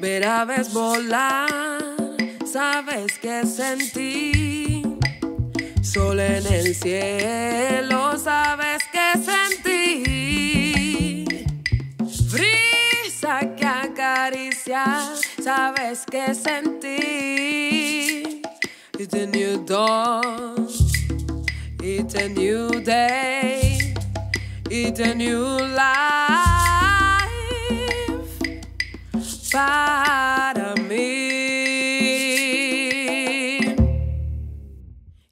Ver aves volar, sabes que sentí. Sol en el cielo, sabes que sentí. Brisa que acaricia, sabes que sentí. It's a new dawn, it's a new day, it's a new life para mí.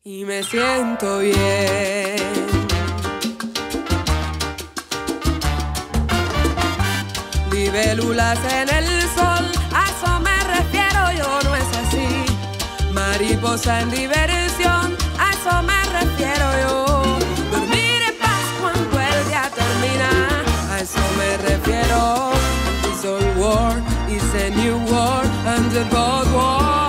Y me siento bien. Libélulas en el sol, a eso me refiero, yo no es así. Mariposa en diversión, it's a new war, and the both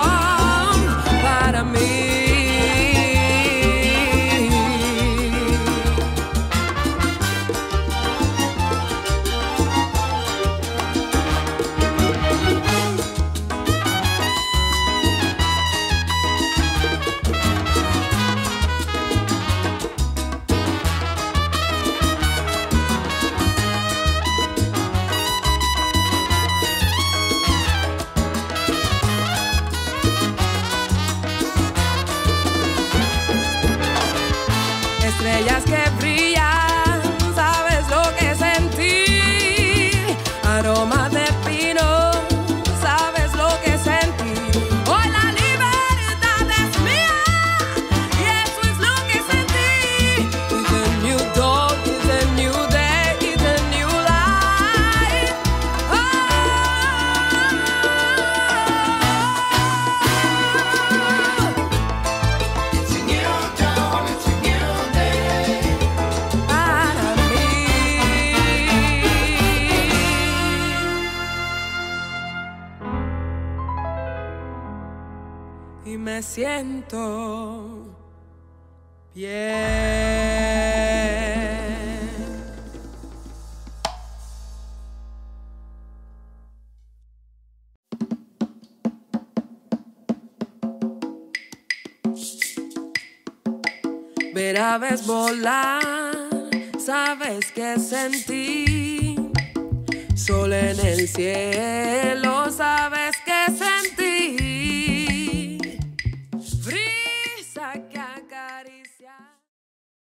Estrellas que brillan, Y me siento bien. Ver aves volar, sabes que sentí. Sol en el cielo,